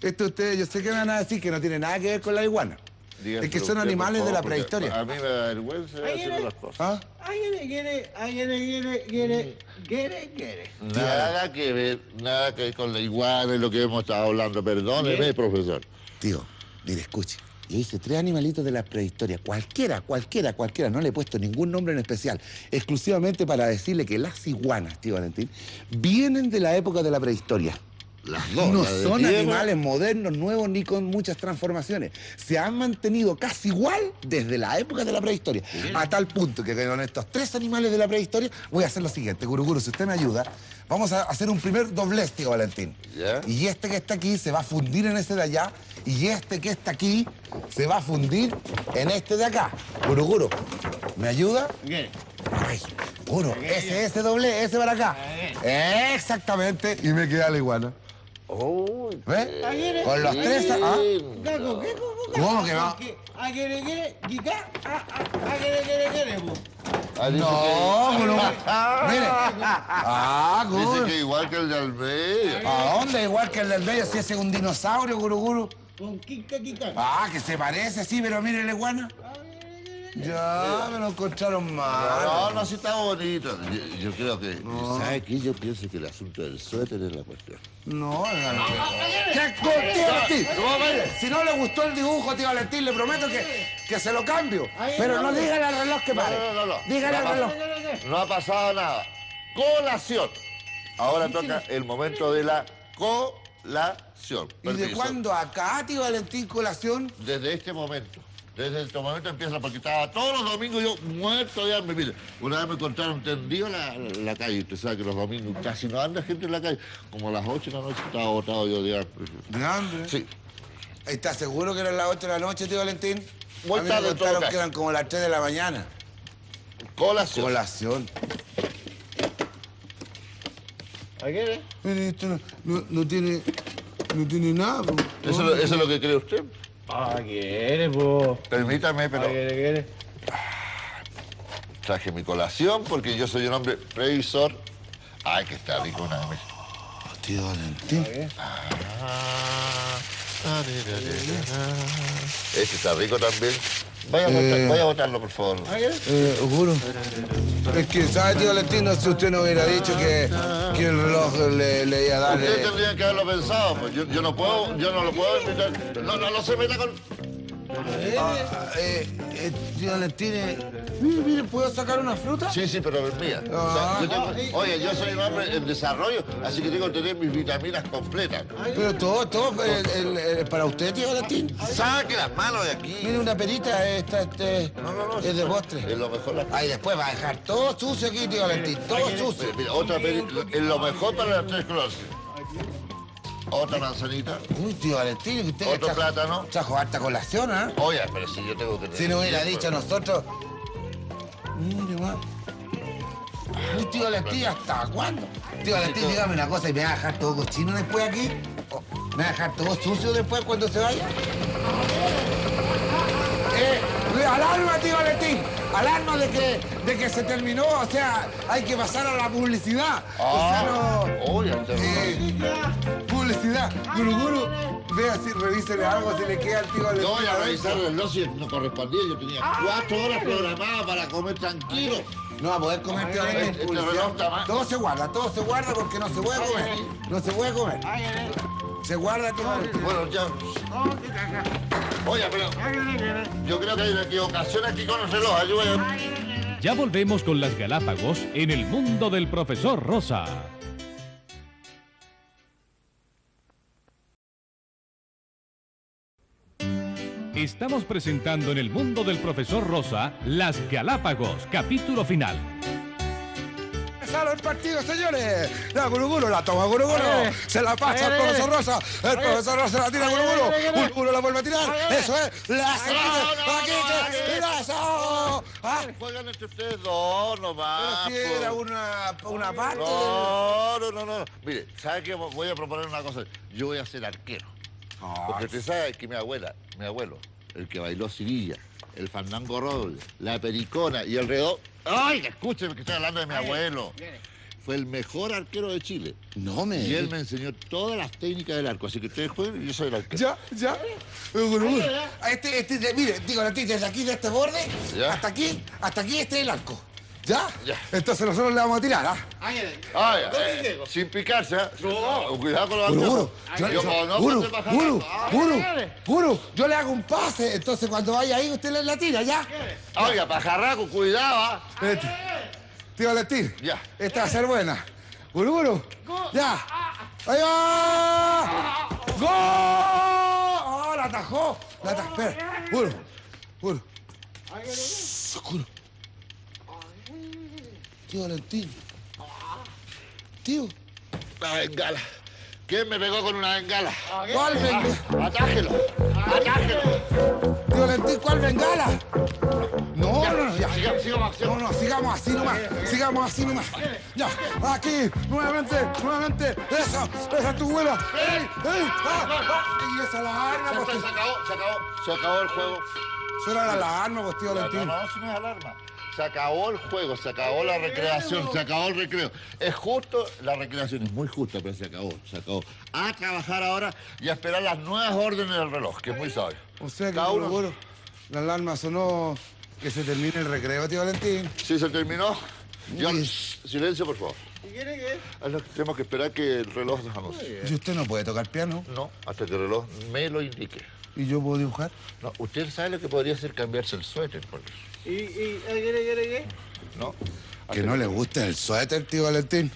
Esto ustedes, yo sé que van a decir que no tiene nada que ver con la iguana. Es que son animales de la prehistoria. A mí me da vergüenza hacer las cosas. ¿Ah? Ay, quiere, quiere, ay, quiere, quiere, quiere, quiere, quiere. Nada que ver, nada que ver con la iguana y lo que hemos estado hablando. Perdóneme, profesor. Tío, mire, escuche. Yo hice tres animalitos de la prehistoria. Cualquiera, cualquiera, cualquiera. No le he puesto ningún nombre en especial. Exclusivamente para decirle que las iguanas, tío Valentín, vienen de la época de la prehistoria. Las dos. No la son animales modernos, nuevos, ni con muchas transformaciones. Se han mantenido casi igual desde la época de la prehistoria. A tal punto que con estos tres animales de la prehistoria voy a hacer lo siguiente. Guruguru, si usted me ayuda, vamos a hacer un primer doblez, tío Valentín. Ya. Y este que está aquí se va a fundir en ese de allá. Y este que está aquí se va a fundir en este de acá. Guruguru, ¿me ayuda? ¿Qué? Ay, puro, ese, ese doble, ese para acá. Exactamente. Y me queda la iguana. Uy, ¿Ves? Con los tres. ¿ah? ¿Cómo que va? Ah, dice No, que- Guru. Mire. Ah, Dice Guru. que igual que el de Almeida. ¿A dónde? Igual que el del medio, si ese es un dinosaurio, Guru Guru. Con Kika, Kika. Ah, que se parece, sí, pero mire la iguana. Ya, me lo encontraron No, mal. no, sí está bonito. Yo, yo creo que. ¿Sabe qué? Yo pienso que el asunto del suéter es la cuestión. No, no, no. ¿Qué con tío Valentín? Si no le gustó el dibujo, tío Valentín, le prometo que, que se lo cambio. Pero no dígale al reloj que No, pare. no, no, no. Dígale al No, reloj. No ha pasado nada. Colación. Ahora toca el momento de la colación. ¿Y de cuándo acá, tío Valentín, colación? Desde este momento. Desde este momento empieza porque estaba todos los domingos yo muerto de hambre. Mire, una vez me encontraron tendido en la, la calle. Usted sabe que los domingos casi no anda gente en la calle. Como a las 8 de la noche estaba botado yo de hambre. De hambre. Sí. ¿Estás seguro que eran las 8 de la noche, tío Valentín? Muy A mí tarde, me contaron que eran como las 3 de la mañana. Colación. Colación. ¿A quiere? Mire, esto no, no- no tiene, no tiene nada. po. ¿Eso, eso es lo que cree usted? ¿A quiere, po? Permítame, ¿A pero quiere, quiere? traje mi colación porque yo soy un hombre previsor. Ay, que está rico una vez. Tío Valentín. Este está rico también. Vaya a, botar- vaya a botarlo, por favor. Eh, juro. Es que, ¿sabe, tío Valentín? No, si usted no hubiera dicho que, que el reloj le, le iba a dar... Ustedes eh, tendrían que haberlo pensado, pues yo, yo no puedo, yo no lo puedo invitar. No, no, no se meta con. Ah, eh, eh, tío eh, mire, mire, ¿puedo sacar una fruta? Sí, sí, pero es mía. O sea, yo tengo- oye, yo soy un hombre en desarrollo, así que tengo que tener mis vitaminas completas. Pero todo, todo el- el- para usted, tío Valentín. Saque las manos de aquí. Mire, una perita, esta, este, No, no, no. es de postre. Es lo mejor. La... Ahí después va a dejar todo sucio aquí, tío Valentín, todo sucio. Mira, otra. Es lo mejor para las tres colores. Otra manzanita. Uy, tío Valentín, que usted Otro trajo- plátano. Trajo harta colación, ¿ah? Oye, pero si yo tengo que tener. Si no hubiera dicho no. nosotros. Mire, va. Uy, tío Valentín, ¿hasta cuándo? Tío Valentín, dígame una cosa, ¿y me va a dejar todo cochino después aquí? ¿O ¿Me va a dejar todo sucio después cuando se vaya? Eh, alarma, tío Valentín. Alarma de que, de que se terminó, o sea, hay que pasar a la publicidad. O sea, no... Oye, Eh, publicidad. Guru Guru, vea si revísele algo, si le queda al tío. Yo voy a revisar el reloj si no correspondía. Yo tenía cuatro horas programadas para comer tranquilo. No va a poder comer tío. Este publicidad. reloj está mal. Todo se guarda, todo se guarda porque no se puede comer. No se puede comer. Se guarda tío. Bueno, ya. Oye, pero yo creo que hay una equivocación aquí con el reloj. Ayúdame. Ya volvemos con las Galápagos en el mundo del profesor Rosa. Estamos presentando en el mundo del profesor Rosa las Galápagos, capítulo final. Empezar el partido, señores. La Guruguru la toma Guruguru. Se la pasa al profesor Rosa. El profesor Rosa la tira Guruguru. Guruguru la vuelve a tirar. Eso es. La se Aquí que. ¡La eso! Ah, Juegan entre ustedes dos nomás. Pero si era po. una, una parte. No, no, no, no. Mire, ¿sabe qué? Voy a proponer una cosa. Yo voy a ser arquero. Porque usted sabe que mi abuela, mi abuelo, el que bailó Sevilla, el fandango roble, la pericona y el redón. ¡Ay, escúcheme que estoy hablando de mi abuelo! Fue el mejor arquero de Chile. No me... Y él me enseñó todas las técnicas del arco. Así que ustedes jueguen y yo soy el arquero. Ya, ya. Guruguru. Este, este, de- mire, digo, a ti, desde aquí, de este borde, Ya. hasta aquí, hasta aquí este es el arco. ¿Ya? Ya. Entonces nosotros le vamos a tirar, ¿ah? Ay, eh, sin picarse, ¿eh? No, cuidado con los Guru, guru, Yo conozco guru, Ah, guru, guru, yo le hago un pase, entonces cuando vaya ahí usted le la tira, ¿ya? Oiga, pajarraco, cuidado, ¿ah? Este, tío Valentín, Ya. esta va a ser buena. Guru, guru, ya. ¡Ahí va! ¡Gol! ¡Oh, la atajó! La atajó, espera. Guru, guru. Guru. Tío Valentín. Tío, La bengala. ¿Quién me pegó con una bengala? ¿cuál bengala? Atájelo. Atájelo. Tío Valentín, ¿cuál bengala? No, Ya, no, no, ya. Sigamos, sigamos, No, no, sigamos así nomás, sigamos así nomás. Ya, aquí, nuevamente, nuevamente. Eso, esa es tu buena. ¡Ey, ey! ¡Ah, ah! Y esa es la arma, Se, pues. se- acabó, se acabó, se acabó el juego. Suena la, la arma, pues, tío No, no, Valentín. no, eso no es alarma. Se acabó el juego, se acabó la recreación, se acabó el recreo. Es justo, la recreación es muy justa, pero se acabó, se acabó. A trabajar ahora y a esperar las nuevas órdenes del reloj, que es muy sabio. O sea que, Cada uno- la alarma sonó que se termine el recreo, tío Valentín. Si se terminó. Uy. Silencio, por favor. ¿Y quiere qué? Ah, Tenemos que esperar que el reloj nos anuncie. ¿Y usted no puede tocar piano? No, hasta que el reloj me lo indique. ¿Y yo puedo dibujar? No, usted sabe lo que podría hacer cambiarse el suéter, por eso. ¿Y, y quiere, quiere qué? No. Que no le gusta el suéter, tío Valentín.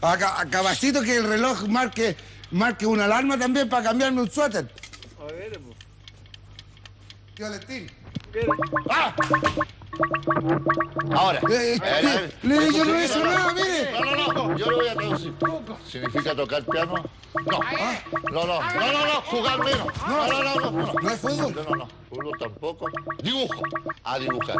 Acá, caballito que el reloj marque, marque una alarma también para cambiarme un suéter. A ver, pues. Tío Valentín. ¿Quiere? ¡Ah! Ahora. Eh, eh, A ver, a ver. le- yo no he hecho nada, mire. No, no, no. Yo lo voy a traducir. ¿Significa tocar piano? No. No, no. No, no, no. Jugar menos. No, no, no, no. No, ¿No fútbol? no. no, no. Fútbol tampoco. Dibujo. A dibujar.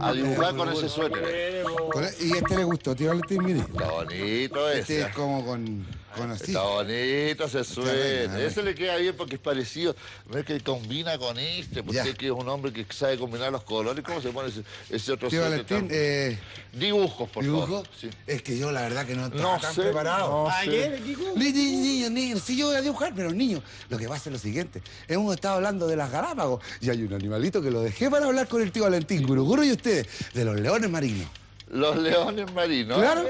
A dibujar con ese suéter. Con- ¿Y este le gustó, tío Valentín? Mire. Está bonito Este ese. es como con, con así. Está bonito ese suéter. bueno, Ese le queda bien porque es parecido. No es que combina con este. Porque usted que es un hombre que sabe combinar los colores. ¿Cómo se pone ese, ese otro Tío suéter? Valentín, tan- eh, Dibujos, por ¿dibujo? favor. Sí. Es que yo la verdad que no estaba No tan sé. preparado. No ¿Ah, sé. quiere, Kiko? Ni- ni- Niño, niño, sí yo voy a dibujar, pero niño, lo que pasa es lo siguiente. Hemos estado hablando de las Galápagos y hay un animalito que lo dejé para hablar con el tío Valentín, Guruguru y ustedes, de los leones marinos. Los leones marinos. Claro.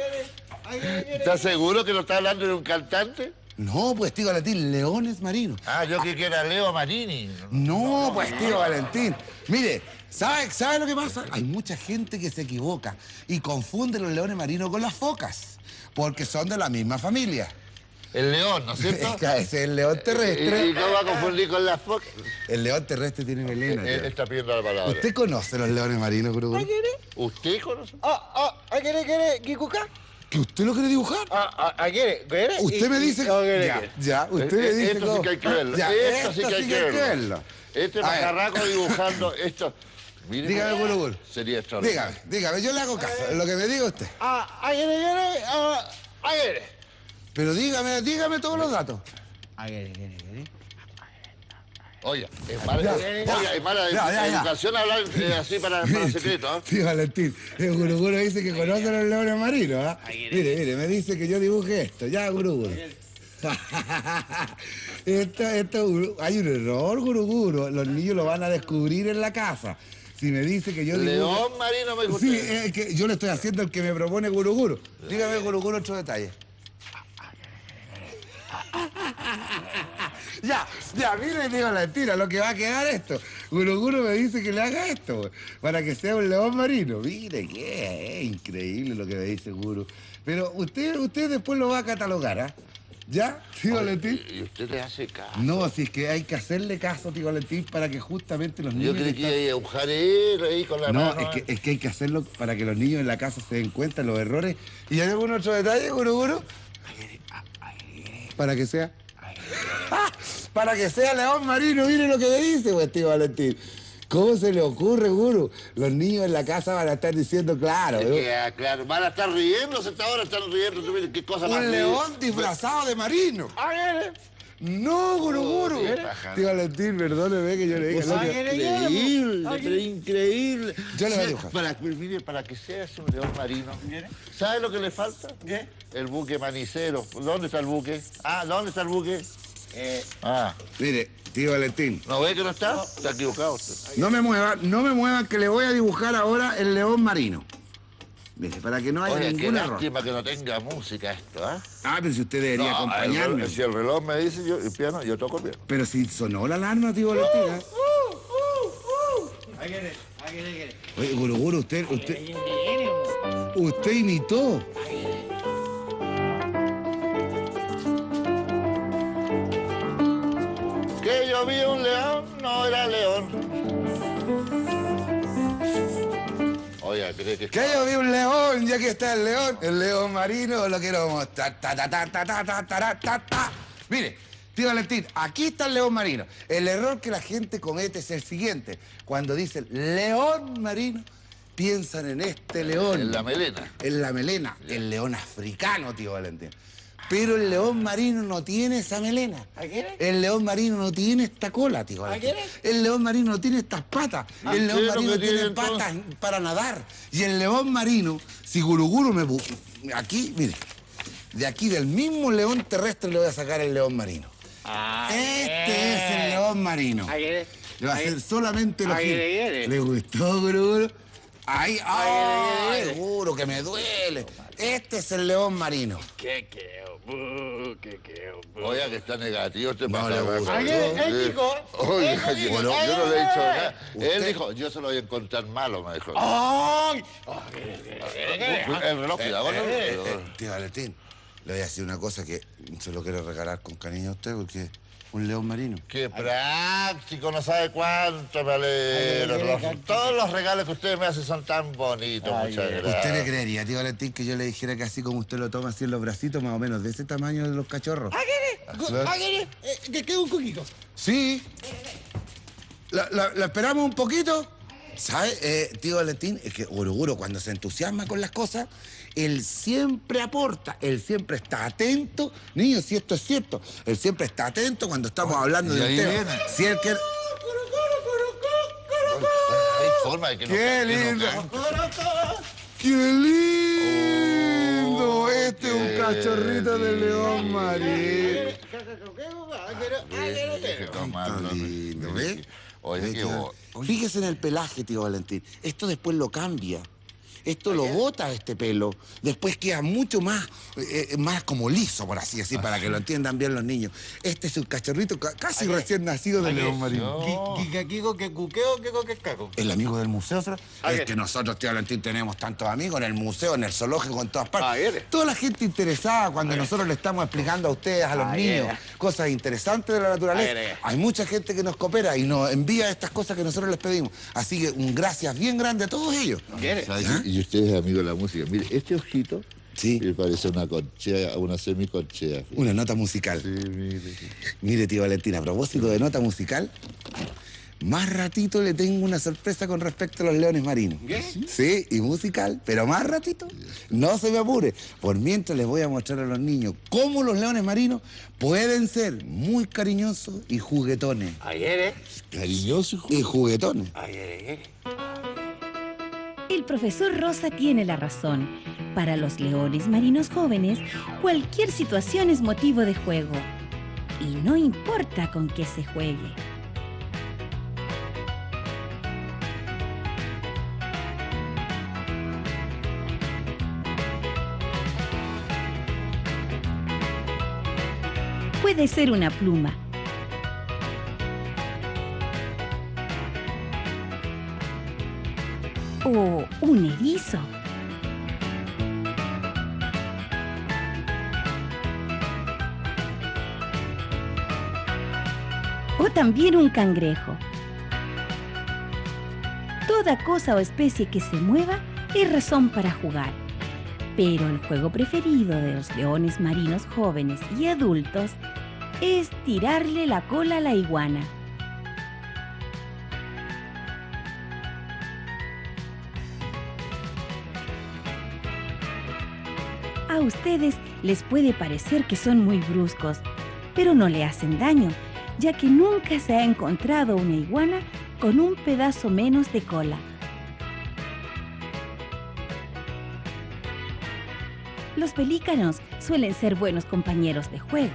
¿Estás seguro que no está hablando de un cantante? No, pues tío Valentín, leones marinos. Ah, yo creí que era Leo Marini. No, pues tío Valentín. Mire, ¿sabe, ¿sabe lo que pasa? Hay mucha gente que se equivoca y confunde los leones marinos con las focas, porque son de la misma familia. El león, ¿no es cierto? *laughs* Es el león ¿Y, y terrestre. cómo va a confundir con las focas? El león terrestre tiene melena. Él está pidiendo la palabra. ¿Usted conoce los leones marinos, Guruguru? ¿Usted conoce? Ah, ah, ah, quiere, quiere, Kikuka? ¿Que usted lo quiere dibujar? Ah, ah, ah, quiere, quiere. Usted Y- me y- dice... ah, quiere, Ya, ya, usted me Eh, dice... Esto sí que hay que verlo. Ya, esto sí que hay que verlo. Este A macarraco dibujando esto. Mire, Dígame, Guruguru. Sería extraordinario. Dígame, dígame, yo le hago caso, lo que me diga usted. Ah, quiere, quiere. Ah, ah, quiere. Pero dígame, dígame todos los datos. Ah, quiere, quiere, Oye, es mala, Ya, oye, ya, es mala ya, ya, ya. educación hablar eh, así para, para secreto, ¿ah? Sí, Valentín, el Guruguru dice que conoce a los leones marinos, ¿ah? Mire, mire, me dice que yo dibuje esto, ya, Guruguru. *laughs* esto, esto, hay un error, Guruguru, los niños lo van a descubrir en la casa. Si me dice que yo dibuje... León Marino me dijo Sí, es que yo le estoy haciendo el que me propone Guruguru. Dígame, Guruguru, otro detalle. *laughs* Ya, ya, mire, digo la lo que va a quedar esto. Guruguru me dice que le haga esto, para que sea un león marino. Mire, qué es increíble lo que me dice Guru. Pero usted, usted después lo va a catalogar, ¿ah? ¿Ya, tío Valentín? Y usted le hace caso. No, si es que hay que hacerle caso, tío Valentín, para que justamente los Yo niños... creí que están- iba a él ahí con la No, mano. es que, es que hay que hacerlo para que los niños en la casa se den cuenta de los errores. ¿Y hay algún otro detalle, Guru Guru? Para que sea... *laughs* Para que sea león marino, mire lo que me dice, pues, tío Valentín. ¿Cómo se le ocurre, Guru? Los niños en la casa van a estar diciendo, claro, ¿eh? que, ah, claro, van a estar riéndose hasta ahora, están riendo. qué cosa más un ridícula. león disfrazado de marino. Ah, quiere. No, Guru Guru. qué paja. Tío Valentín, perdóneme que yo le diga. Pues. Increíble, pero increíble. Yo le voy a dibujar. Para, que- mire, para que seas un león marino, ¿sabe lo que le falta? ¿Qué? El buque manicero. ¿Dónde está el buque? Ah, ¿dónde está el buque? Eh, Ah, Mire, tío Valentín, ¿no ve que no está? Está equivocado usted. No me muevan, no me muevan, que le voy a dibujar ahora el león marino. Mire, para que no haya Oye, qué error. lástima que no tenga música esto, ¿ah? Ah, pero si usted debería No, acompañarme. el- si el reloj me dice yo, el piano, yo toco piano. Pero si sonó la alarma, tío. ¿eh? ah, quiere, quiere. Oye, Guru Guru, usted, usted, usted imitó. Que yo vi un león, ya que está el león. El león marino, lo quiero mostrar. Ta, ta, ta, ta, ta, ta, ta, ta, ta. Mire, tío Valentín, aquí está el león marino. El error que la gente comete es el siguiente. Cuando dicen león marino, piensan en este león. En la melena. En la melena. El león africano, tío Valentín. Pero el león marino no tiene esa melena. El león marino no tiene esta cola, tío Valentín. El león marino no tiene estas patas. El león ¿qué lo marino que tiene patas para nadar. Y el león marino, si Guruguru me... Aquí, mire. De aquí, del mismo león terrestre, le voy a sacar el león marino. Este es el león marino. Le va a hacer solamente los Ahí giros. le viene. ¿Le gustó, Guruguru? Ay, ay, viene. Guru, que me duele. Este es el león marino. ¿Qué ¿Qué. Oiga, que está negativo este No le gustó. Él- dijo, Oiga, él dijo, bueno, ay, yo no le he dicho nada. Él dijo, yo se lo voy a encontrar malo, me dijo. ¡Ay! El reloj, cuidado, ¿no? Eh, tío Valentín, le voy a decir una cosa que se lo quiero regalar con cariño a usted porque un león marino. Qué práctico, no sabe cuánto me alegro. Los- todos los regalos que ustedes me hacen son tan bonitos, muchas gracias. ¿Usted le creería, tío Valentín, que yo le dijera que así como usted lo toma así en los bracitos, más o menos de ese tamaño de los cachorros? ¡Ay, que quede un cuquico! Sí. ¿La, la- la esperamos un poquito? ¿Sabe, eh, tío Valentín? Es que Uruguro, cuando se entusiasma con las cosas, él siempre aporta, él siempre está atento. Niño, si esto es cierto, él siempre está atento cuando estamos hablando y de un tema. Si él quiere- Hay forma de que ¡Qué lindo! ¡Qué lindo! Oh, este es un qué cachorrito de león Está tomándolo. lindo, ¿ves? Fíjese en el pelaje, tío Valentín. Esto después lo cambia. Esto lo bota este pelo. Después queda mucho más, eh, más como liso, por así decir, para que lo entiendan bien los niños. Este es un cachorrito ca- casi recién nacido de león marino. Kiko, que cuqueo, que que caco. El amigo del museo, Fra. es que nosotros, tío Valentín, tenemos tantos amigos en el museo, en el zoológico, en todas Ah, partes. Toda la gente interesada cuando nosotros le estamos explicando a ustedes, a los Ah, niños, cosas interesantes de la naturaleza. Ah. Hay mucha gente que nos coopera y nos envía estas cosas que nosotros les pedimos. Así que un gracias bien grande a todos ellos. ¿Quieres? Y usted es amigo de la música. Mire, este ojito Sí. me parece una corchea, una semicorchea. Una nota musical. Sí, mire. Mire, tío Valentín, a propósito de nota musical, más ratito le tengo una sorpresa con respecto a los leones marinos. Sí, y musical, pero más ratito. No se me apure. Por mientras les voy a mostrar a los niños cómo los leones marinos pueden ser muy cariñosos y juguetones. Ayer, ¿eh? Cariñoso. Y juguetones. Ayer, ¿eh? El profesor Rosa tiene la razón. Para los leones marinos jóvenes, cualquier situación es motivo de juego. Y no importa con qué se juegue. Puede ser una pluma, o un erizo. O también un cangrejo. Toda cosa o especie que se mueva es razón para jugar. Pero el juego preferido de los leones marinos jóvenes y adultos es tirarle la cola a la iguana. A ustedes les puede parecer que son muy bruscos, pero no le hacen daño, ya que nunca se ha encontrado una iguana con un pedazo menos de cola. Los pelícanos suelen ser buenos compañeros de juego.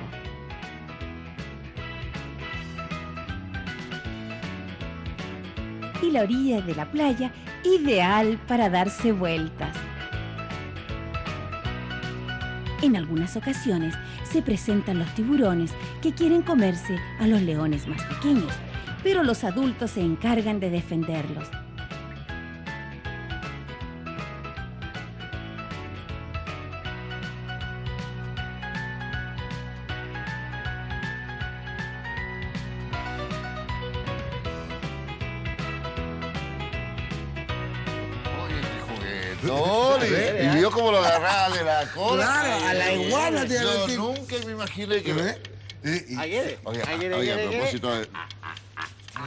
Y la orilla de la playa, ideal para darse vueltas. En algunas ocasiones se presentan los tiburones que quieren comerse a los leones más pequeños, pero los adultos se encargan de defenderlos. Te Yo nunca me imaginé que... Eh, y- a propósito de...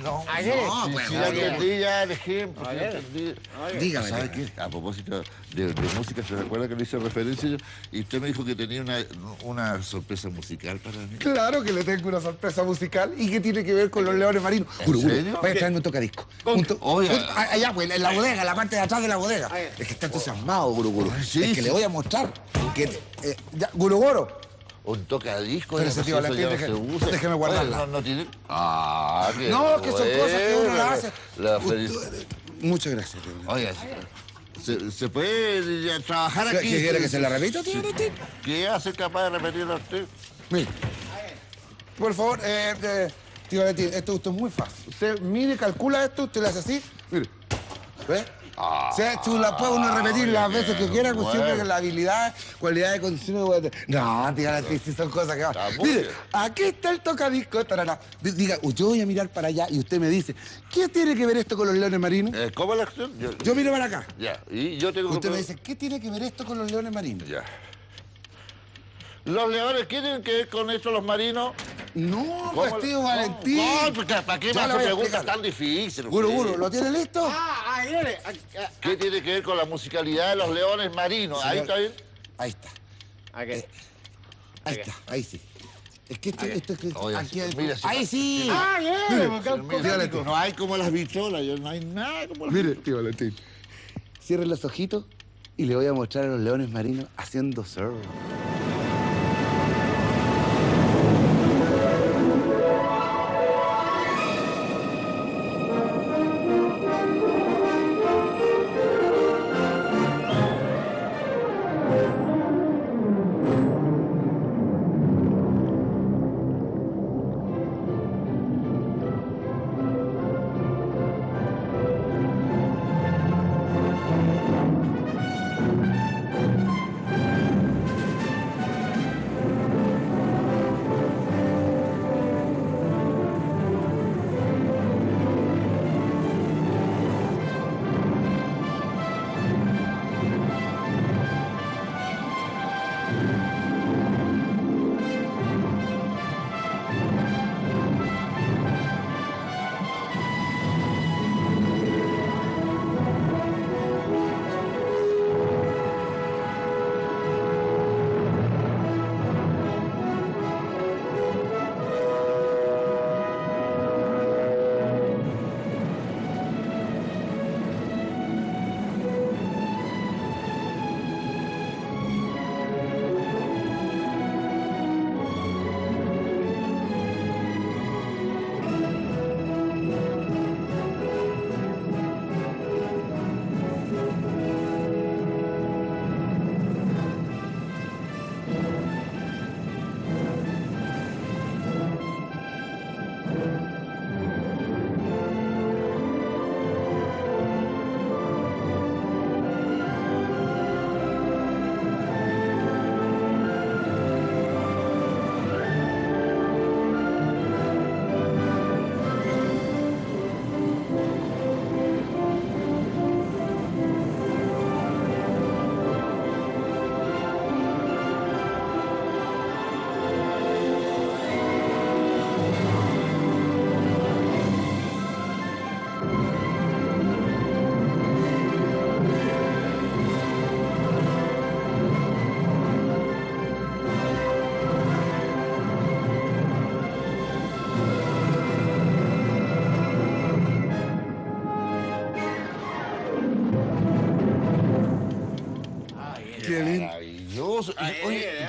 No, Ayer. no, Sí, pues, sí, ya ayer. entendí ya el ejemplo, entendí. Dígame, ¿Sabe qué? A propósito de, de música, ¿se recuerda que le hice referencia yo? Y usted me dijo que tenía una, una sorpresa musical para mí. Claro que le tengo una sorpresa musical y que tiene que ver con los leones marinos. Guru, serio? vaya a traerme un tocadisco. Ah, allá, pues, en la bodega, en la parte de atrás de la bodega. Es que está entusiasmado, Guru, Guru. sí, es que sí. le voy a mostrar que... eh, ya, Guru, Guru. Un tocadisco. Pero ese tío deje- usa. déjeme Oye, guardarla. No, no tiene... Ah, qué No, que son cosas que uno las hace. La Muchas gracias, tío. Oiga, ¿se, se puede trabajar ¿Qué aquí? quiere que se la repita, tío Sí. ¿Qué hace capaz de repetirlo a usted? Mire, por favor, eh, eh, tío Valentín, esto usted es muy fácil. Usted mire, calcula esto, usted le hace así, mire. ¿Ve? Ah, O sea, tú la puede uno repetir las veces que quiera, pues siempre bueno. que la habilidad, cualidad de condiciones... No, tío Valentín, si son cosas que van. Mire, aquí está el tocadisco, tarara. Diga, yo voy a mirar para allá y usted me dice, ¿qué tiene que ver esto con los leones marinos? Eh, ¿Cómo la acción? Yo, Yo miro para acá. Ya, y yo tengo que... Usted me dice, ¿qué tiene que ver esto con los leones marinos? Ya. ¿Los leones qué tienen que ver con esto los marinos? No, ¿Cómo pues tío le- Valentín. No, porque ¿para qué me hace preguntas tan difíciles? Guru? Guru, ¿lo tiene listo? Ah, ayer. ah, ah, ¿Qué tiene que ver con la musicalidad de los leones marinos? Ahí está bien. Ahí está, ayer. ahí está, ahí sí. Es que esto, esto es que Oye, aquí sí, mire, sí, ahí sí. Ah, ayer. Mire, tú. No hay como las bicholas, yo no hay nada como las Mire, tío Valentín. Cierre los ojitos y le voy a mostrar a los leones marinos haciendo surf.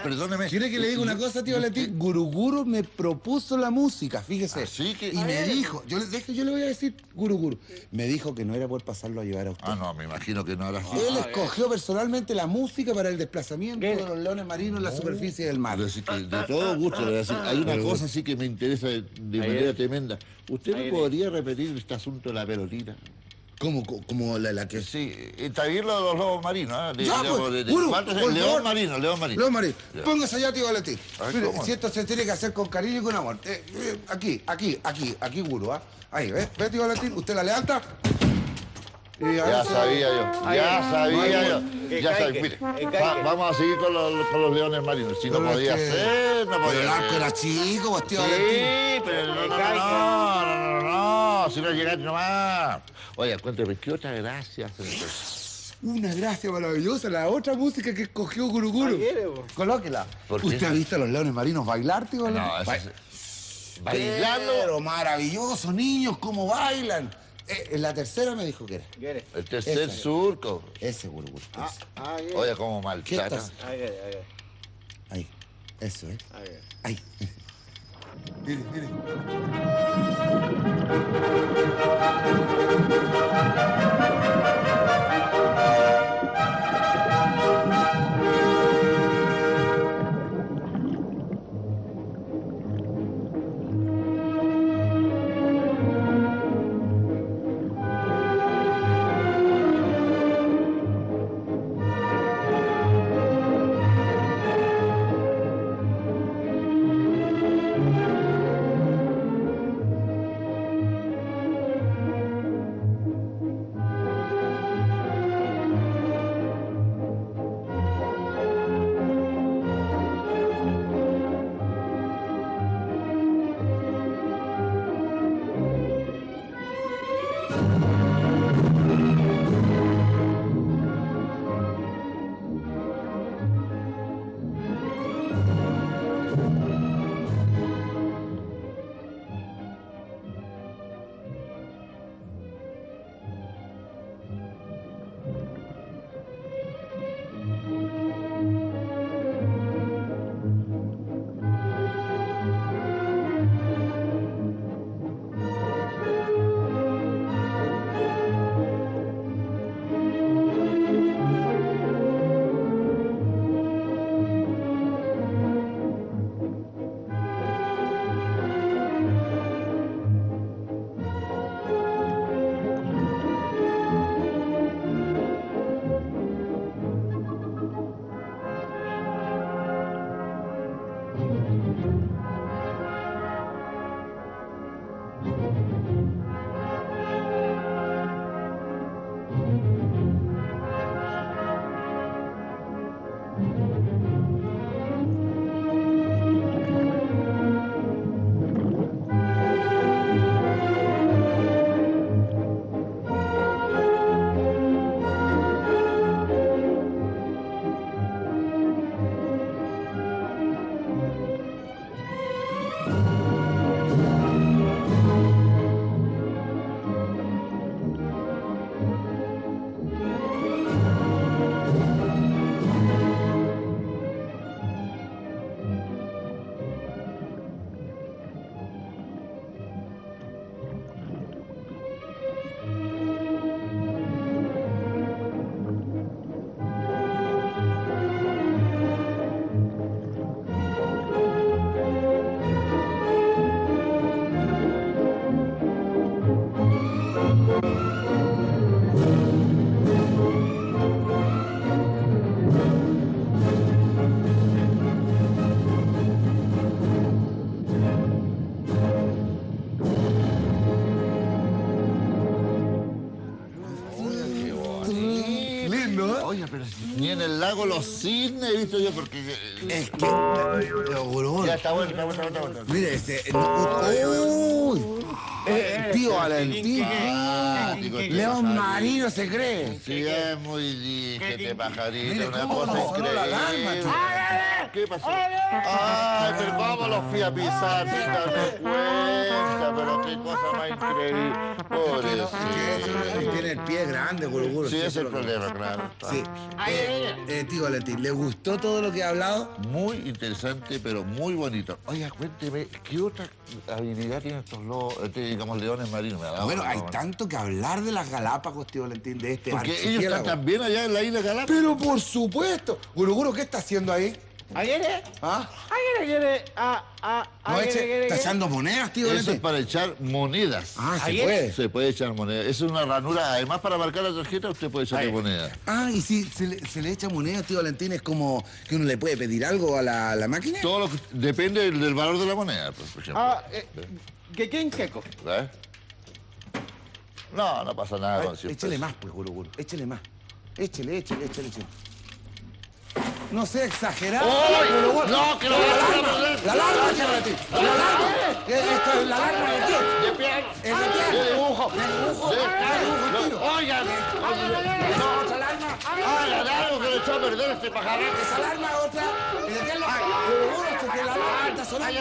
Perdóneme. ¿Quiere que le diga una cosa, tío Valentín? Guruguru me propuso la música, fíjese. Así que- Y me dijo, yo le, deje- yo le voy a decir Guruguru. Me dijo que no era por pasarlo a llevar a usted. Ah, no, me imagino que no era así. Él escogió personalmente la música para el desplazamiento ¿Qué? de los leones marinos en la superficie del mar. Que de todo gusto, le voy a decir, hay una cosa sí que me interesa de, manera tremenda. ¿Usted me Ayer. podría repetir este asunto de la pelotita? ¿Cómo, co- como la, la que... Sí, está bien lo de los lobos marinos, ¿ah? De- Ya, pues, de- de- Guru, ¿cuánto es el por león marino, león marino. León Marín, Ya. póngase allá, tío Valentín. Ay, Mire, ¿cómo? si esto se tiene que hacer con cariño y con amor. Eh, eh, aquí, aquí, aquí, aquí, Guru, ¿ah? Ahí, ¿ves? ¿Ves, tío Valentín? Usted la levanta. Y Ya sabía yo, ya ay, sabía yo. que Ya sabía, mire, va- vamos a seguir con los, con los leones marinos. Si no Pero podía que- ser, no Pero podía el arco era chico, pues, tío Sí, Valentín. pero no, no, no. No, si no llegaste nomás. Oye, cuéntame, ¿qué otra gracia? Una gracia maravillosa, la otra música que escogió Guruguru. Colóquela. ¿Usted ha visto a los leones marinos bailar, tío Valentín? No, eso Ba- es... Bailando. Pero maravilloso, niños, cómo bailan. Eh, en la tercera me dijo que era. El tercer Esa. surco. Ese Guruguru. Ah, ese. ah, ayer. Oye, cómo ¿Qué maltrata. Ahí. Eso es. ayer. Ahí. *laughs* mire, mire. Lindo, ¿eh? Los cisnes he visto yo porque... Es que. Ya está bueno, está bueno, está bueno. está bueno. Mire, este. no, uy, eh, tío Valentín. Ah, este León pajarito. Marino se cree. Sí, es muy dígete, pajarito, Mire una cosa increíble. ¿Qué pasó? Ay, pero cómo los fui a pisar, pero qué cosa más increíble. Pobrecito. Tiene el pie grande, Guruguru. Sí, ese es el problema, claro. Sí. Eh, eh, tío Valentín, ¿le gustó todo lo que he hablado? Muy interesante, pero muy bonito. Oiga, cuénteme, ¿qué otra habilidad tienen estos lobos, este, digamos, leones marinos? Ha Bueno, hay tanto que hablar de las Galápagos, tío Valentín, de este Porque ellos están también allá en la isla Galápagos. Pero por supuesto. Guruguru, ¿qué está haciendo ahí? Ayer, eh. ¿Ah? Ayer, ayer, ah, ah, ¿No ayer, eche- ayer, ¿Está echando monedas, tío Eso es para echar monedas. Ah, se Ayer- puede. Se puede echar moneda. Es una ranura. Además, para marcar la tarjeta, usted puede echarle Ahí. moneda. Ah, y si se le, se le echa moneda, tío Valentín, es como que uno le puede pedir algo a la, máquina. Todo lo que, depende del, del valor de la moneda, pues, por ejemplo. Ah, eh, ¿qué quién queco? ¿Ves? No, no pasa nada Ay, con 100 échele pesos. más, pues, guru, guru. Échele más. Échele, échele, échele, échele. No sea exagerado. Guru. ¡No, que lo voy a! La alarma. La alarma. Eh, Esto es la alarma de? ¡De piano! Es de piano. ¡De dibujo! De dibujo. ¡De dibujo. ¡Oigan! Otra alarma. ¡Ay, algo que le echó a perder este pajarraco! Esa alarma otra. ¿Y de que la alarma está sonando.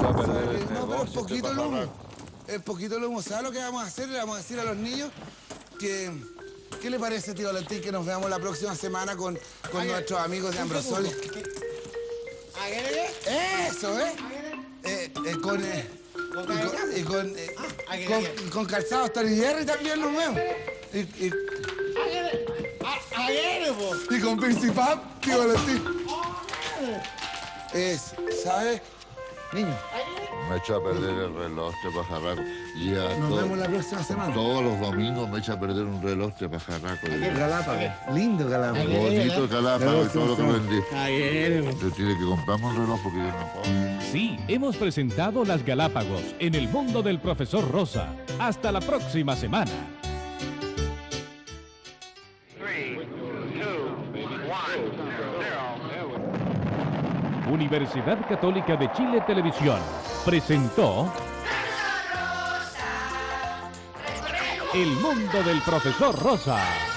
No, pero es negocio, poquito pajarraco. Es poquito el humo. ¿Sabes lo que vamos a hacer? Le vamos a decir a los niños que... ¿Qué le parece, tío Valentín, que nos veamos la próxima semana con, con nuestros amigos de Ambrosoli? Eso, ¿eh? Eh, eh, con... eh, y con, y con, eh, con, con calzado Jerry también nos vemos. Y, y, y con Principal, tío Valentín. Es, ¿sabes? Niño, Me echa a perder el reloj este pajarraco. Ya, nos todo- vemos la próxima semana. todos los domingos me echa a perder un reloj este pajarraco. Galápagos. Lindo Galápagos. Bonito Galápagos y todo lo que vendí. Ayer, Usted tiene que comprarme un reloj porque yo no puedo. Sí, hemos presentado las Galápagos en el mundo del profesor Rosa. Hasta la próxima semana. Universidad Católica de Chile Televisión presentó El mundo del profesor Rosa.